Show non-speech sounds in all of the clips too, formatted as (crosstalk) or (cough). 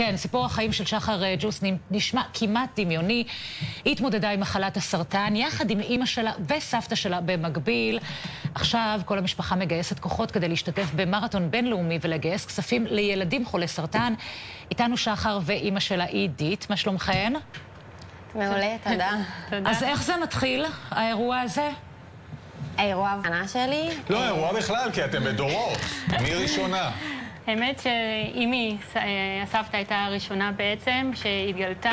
כן, סיפור החיים של שחר אה, ג'וס נשמע כמעט דמיוני. היא התמודדה עם מחלת הסרטן, יחד עם אימא שלה וסבתא שלה במקביל. עכשיו כל המשפחה מגייסת כוחות כדי להשתתף במרתון בינלאומי ולגייס כספים לילדים חולי סרטן. איתנו שחר ואימא שלה עידית, מה שלומכן? מעולה, תודה. אז איך זה מתחיל, האירוע הזה? האירוע ההבנה שלי? לא, אירוע בכלל, כי אתם בדורות. מי ראשונה? האמת שאימי, אה, הסבתא הייתה הראשונה בעצם, שהתגלתה,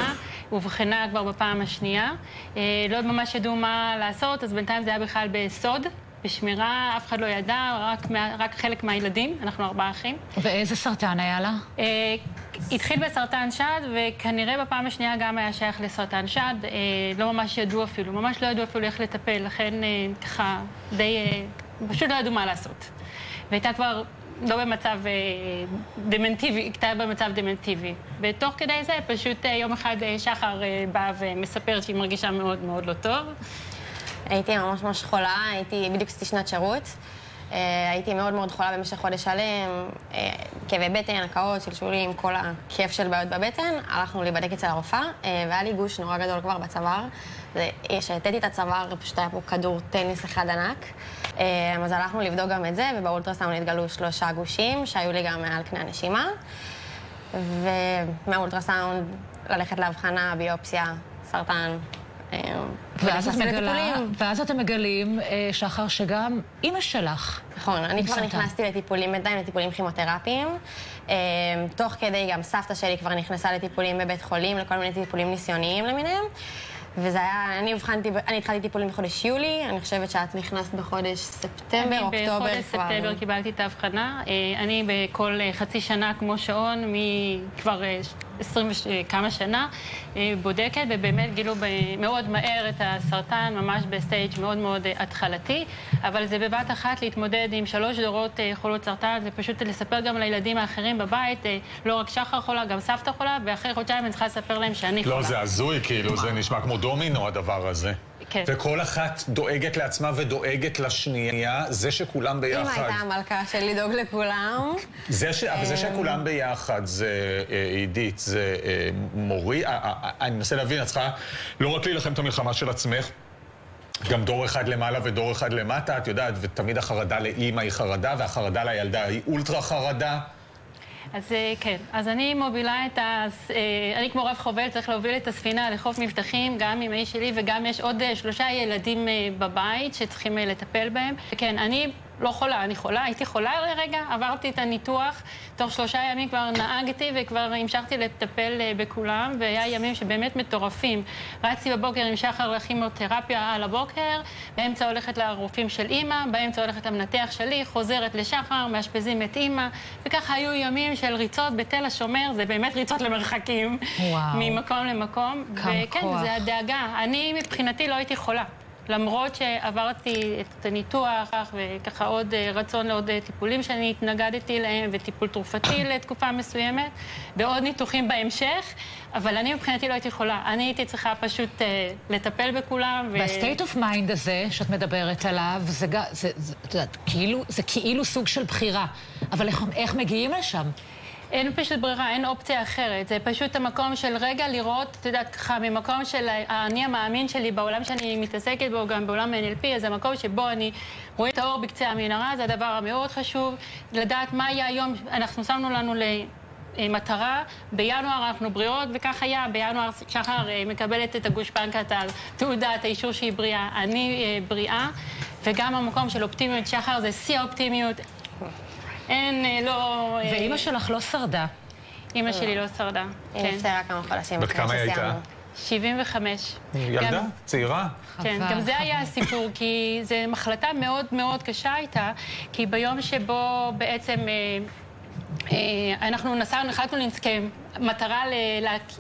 אובחנה כבר בפעם השנייה. אה, לא ממש ידעו מה לעשות, אז בינתיים זה היה בכלל בסוד. בשמירה, אף אחד לא ידע, רק, רק חלק מהילדים, אנחנו ארבעה אחים. ואיזה סרטן היה לה? אה, התחיל בסרטן שד, וכנראה בפעם השנייה גם היה שייך לסרטן שד. אה, לא ממש ידעו אפילו, ממש לא ידעו אפילו איך לטפל, לכן אה, ככה די... אה, פשוט לא ידעו מה לעשות. והייתה כבר לא במצב אה, דמנטיבי, הייתה במצב דמנטיבי. ותוך כדי זה פשוט אה, יום אחד אה, שחר אה, באה ומספרת שהיא מרגישה מאוד מאוד לא טוב. הייתי ממש ממש חולה, הייתי, בדיוק עשיתי שנת שירות. אה, הייתי מאוד מאוד חולה במשך חודש שלם, אה, כאבי בטן, הקאות, שלשולים, כל הכיף של בעיות בבטן. הלכנו להיבדק אצל הרופאה, אה, והיה לי גוש נורא גדול כבר בצוואר. כשהטאתי את הצוואר, פשוט היה פה כדור טניס אחד ענק. אז הלכנו לבדוק גם את זה, ובאולטרסאונד התגלו שלושה גושים, שהיו לי גם מעל קנה הנשימה. ומהאולטרסאונד ללכת להבחנה, ביופסיה, סרטן, ואז, את מגלה, ואז אתם מגלים, אה, שחר, שגם אימא שלך. נכון, אני כבר נכנסתי לטיפולים בינתיים, לטיפולים כימותרפיים. אה, תוך כדי גם סבתא שלי כבר נכנסה לטיפולים בבית חולים, לכל מיני טיפולים ניסיוניים למיניהם. וזה היה, אני הבחנתי, אני התחלתי טיפולים בחודש יולי, אני חושבת שאת נכנסת בחודש ספטמבר, אוקטובר כבר. אני בחודש ספטמבר קיבלתי את ההבחנה. אה, אני בכל חצי שנה, כמו שעון, מכבר עשרים וכמה שנה, אה, בודקת, ובאמת גילו מאוד מהר את הסרטן, ממש ב stage מאוד מאוד אה, התחלתי, אבל זה בבת אחת להתמודד עם שלוש דורות אה, חולות סרטן, זה פשוט לספר גם לילדים האחרים בבית, לא רק שחר חולה, גם סבתא חולה, ואחרי חודשיים אני צריכה לספר להם שאני לא, חולה. לא, זה הזוי, כאילו, זה נשמע כמו דומינו הדבר הזה. כן. וכל אחת דואגת לעצמה ודואגת לשנייה, זה שכולם ביחד... אמא הייתה המלכה של לדאוג לכולם. זה ש... זה אמ. שכולם ביחד, זה אה, עידית, זה אה, מורי... אה, אני מנסה להבין, את צריכה לא רק להילחם את המלחמה של עצמך, גם דור אחד למעלה ודור אחד למטה, את יודעת, ותמיד החרדה לאימא היא חרדה, והחרדה לילדה היא אולטרה חרדה. אז אה, כן, אז אני מובילה את ה... אה, אני כמו רב חובל צריך להוביל את הספינה לחוף מבטחים, גם עם האיש שלי וגם יש עוד אה, שלושה ילדים בבית שצריכים לטפל בהם. כן, אני לא חולה, אני חולה, הייתי חולה לרגע, עברתי את הניתוח, תוך שלושה ימים כבר נהגתי וכבר המשכתי לטפל אה, בכולם, והיה ימים שבאמת מטורפים. רצתי בבוקר עם שחר לכימותרפיה על הבוקר, באמצע הולכת לרופאים של אימא, באמצע הולכת למנתח שלי, חוזרת לשחר, מאשפזים את אימא, וככה היו ימים של ריצות בתל השומר, זה באמת ריצות למרחקים, וואו. ממקום למקום. כמה וכן, כוח. זה הדאגה. אני מבחינתי לא הייתי חולה. למרות שעברתי את הניתוח וככה עוד אה, רצון לעוד אה, טיפולים שאני התנגדתי להם וטיפול תרופתי (coughs) לתקופה מסוימת ועוד ניתוחים בהמשך, אבל אני מבחינתי לא הייתי חולה. אני הייתי צריכה פשוט uh, לטפל בכולם. ו... ב state of mind הזה שאת מדברת עליו, זה, זה, זה, זה, זה, כאילו, זה כאילו סוג של בחירה. אבל איך, איך מגיעים לשם? אין פשוט ברירה, אין אופציה אחרת. זה פשוט המקום של רגע לראות, את יודעת, ככה, ממקום של האני המאמין שלי בעולם שאני מתעסקת בו, גם בעולם ה-NLP, אז המקום שבו אני רואה את האור בקצה המנהרה, זה הדבר המאוד חשוב. לדעת מה יהיה היום, אנחנו שמנו לנו ל... מטרה, בינואר אנחנו בריאות, וכך היה, בינואר שחר אה, מקבלת את הגושפנקת על תעודת האישור שהיא בריאה, אני אה, בריאה, וגם המקום של אופטימיות שחר זה שיא האופטימיות, אין, אה, לא... אה, ואימא שלך לא שרדה. אימא שלי לא שרדה, כן. היא נפטרה כמה חודשים בת כמה היא הייתה? 75. ילדה? צעירה? כן, גם זה היה הסיפור, (laughs) כי זו מחלטה מאוד מאוד קשה הייתה, כי ביום שבו בעצם... אה, אנחנו נסענו, החלטנו כמטרה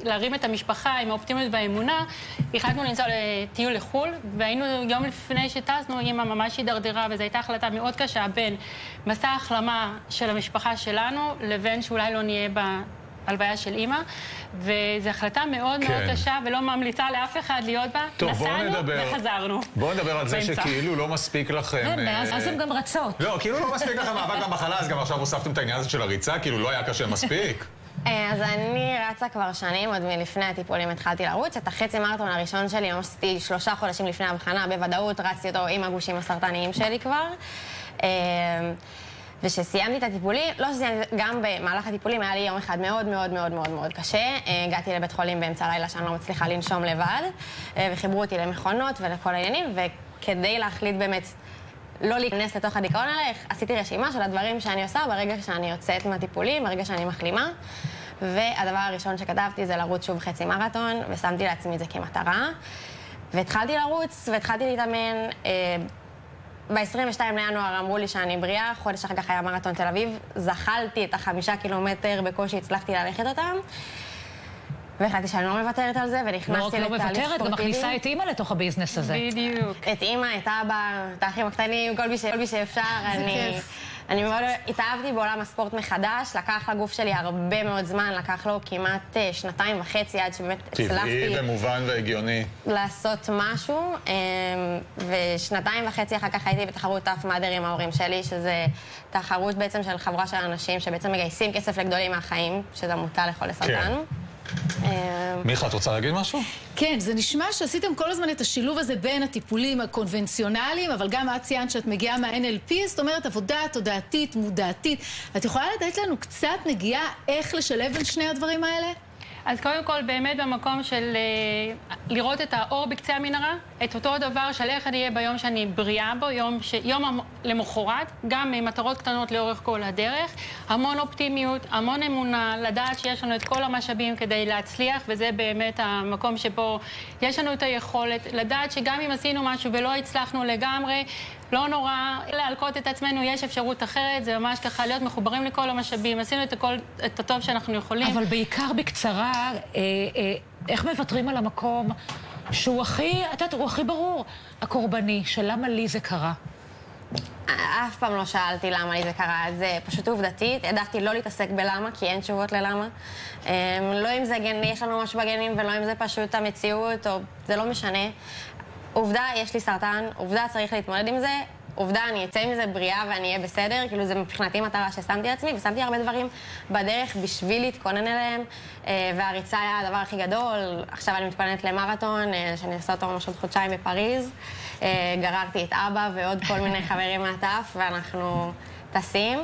להרים את המשפחה עם האופטימיות והאמונה, החלטנו לנסוע לטיול לחו"ל, והיינו יום לפני שטסנו, אימא ממש הידרדרה, וזו הייתה החלטה מאוד קשה בין מסע החלמה של המשפחה שלנו, לבין שאולי לא נהיה בהלוויה של אימא, וזו החלטה מאוד כן. מאוד קשה, ולא ממליצה לאף אחד להיות בה. טוב, נסענו נדבר, וחזרנו. בואו נדבר על זה שכאילו לא מספיק לכם... כן, אה, הן גם רצות. לא, כאילו לא מספיק לכם מאבק במחלה, אז גם עכשיו הוספתם את העניין הזה של הריצה, כאילו לא היה קשה מספיק. אה, אז אני רצה כבר שנים, עוד מלפני הטיפולים התחלתי לרוץ. את החצי מרתון הראשון שלי ממש עשיתי שלושה חודשים לפני הבחנה, בוודאות רצתי אותו עם הגושים הסרטניים שלי כבר. אה, וכשסיימתי את הטיפולים, לא שסיימתי, גם במהלך הטיפולים היה לי יום אחד מאוד מאוד מאוד מאוד מאוד קשה. אה, הגעתי לבית חולים באמצע הלילה שאני לא מצליחה לנשום לבד, וחיברו אותי למכונות ולכל העניינים, וכדי להחליט באמת לא להיכנס לתוך הדיכאון האלה, עשיתי רשימה של הדברים שאני עושה ברגע שאני יוצאת מהטיפולים, ברגע שאני מחלימה. והדבר הראשון שכתבתי זה לרוץ שוב חצי מרתון, ושמתי לעצמי את זה כמטרה. והתחלתי לרוץ, והתחלתי להתאמן. אה, ב-22 לינואר אמרו לי שאני בריאה, חודש אחר כך היה מרתון תל אביב. זחלתי את החמישה קילומטר, בקושי הצלחתי ללכת אותם. והחלטתי שאני לא מוותרת על זה, ונכנסתי לתהליך ספורטיבי. לא מוותרת, גם מכניסה את אימא לתוך הביזנס הזה. בדיוק. את אימא, את אבא, את האחים הקטנים, כל מי, ש... כל מי שאפשר. אני, אני מאוד התאהבתי בעולם הספורט מחדש, לקח לגוף שלי הרבה מאוד זמן, לקח לו כמעט אה, שנתיים וחצי עד שבאמת הצלחתי... טבעי ומובן והגיוני. לעשות משהו, אמ, ושנתיים וחצי אחר כך הייתי בתחרות טאף מאדר עם ההורים שלי, שזה תחרות בעצם של חברה של אנשים שבעצם מגייסים כסף לגדולים מהחיים, שזה עמותה לחולי סרטן. כן. מיכה, את רוצה להגיד משהו? כן, זה נשמע שעשיתם כל הזמן את השילוב הזה בין הטיפולים הקונבנציונליים, אבל גם את ציינת שאת מגיעה מה-NLP, זאת אומרת עבודה תודעתית, מודעתית. את יכולה לתת לנו קצת נגיעה איך לשלב בין שני הדברים האלה? אז קודם כל, באמת במקום של uh, לראות את האור בקצה המנהרה, את אותו דבר של איך אני אהיה ביום שאני בריאה בו, יום, ש... יום למחרת, גם מטרות קטנות לאורך כל הדרך, המון אופטימיות, המון אמונה, לדעת שיש לנו את כל המשאבים כדי להצליח, וזה באמת המקום שבו יש לנו את היכולת, לדעת שגם אם עשינו משהו ולא הצלחנו לגמרי, לא נורא להלקות את עצמנו, יש אפשרות אחרת, זה ממש ככה להיות מחוברים לכל המשאבים, עשינו את הכל, את הטוב שאנחנו יכולים. אבל בעיקר בקצרה, אה, אה, איך מוותרים על המקום שהוא הכי, את יודעת, הוא הכי ברור, הקורבני, של למה לי זה קרה. אף פעם לא שאלתי למה לי זה קרה, זה פשוט עובדתית. העדפתי לא להתעסק בלמה, כי אין תשובות ללמה. אמ, לא אם זה גן, יש לנו משהו בגנים, ולא אם זה פשוט המציאות, או זה לא משנה. עובדה, יש לי סרטן, עובדה, צריך להתמודד עם זה. עובדה, אני אצא מזה בריאה ואני אהיה בסדר, כאילו זה מבחינתי מטרה ששמתי לעצמי, ושמתי הרבה דברים בדרך בשביל להתכונן אליהם, אה, והריצה היה הדבר הכי גדול. עכשיו אני מתכוננת למרתון, אה, שאני אעשה אותו ממש עוד חודשיים בפריז. אה, גררתי את אבא ועוד כל מיני חברים מהטף, ואנחנו טסים.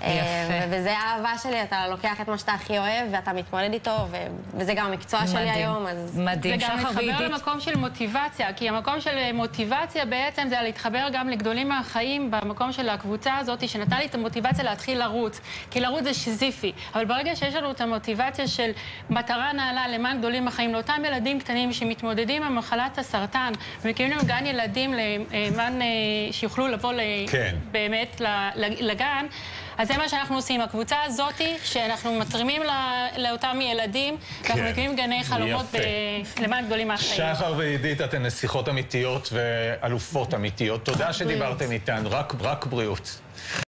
יפה. וזה האהבה שלי, אתה לוקח את מה שאתה הכי אוהב, ואתה מתמודד איתו, וזה גם המקצוע שלי היום, אז... מדהים, שחר ועידית. וגם להתחבר למקום של מוטיבציה, כי המקום של מוטיבציה בעצם זה להתחבר גם לגדולים מהחיים במקום של הקבוצה הזאת, שנתן לי את המוטיבציה להתחיל לרוץ. כי לרוץ זה שזיפי. אבל ברגע שיש לנו את המוטיבציה של מטרה נעלה למען גדולים מהחיים, לאותם ילדים קטנים שמתמודדים עם מחלת הסרטן, ומקימים לנו גן ילדים למען אה, שיוכלו לבוא כן. באמת לגן, אז זה מה שאנחנו עושים. הקבוצה הזאת, שאנחנו מתרימים לאותם ילדים, כן. ואנחנו מקימים גני חלומות למען גדולים מהחיים. שחר ועידית, אתן נסיכות אמיתיות ואלופות אמיתיות. תודה שדיברתם איתן, רק, רק בריאות.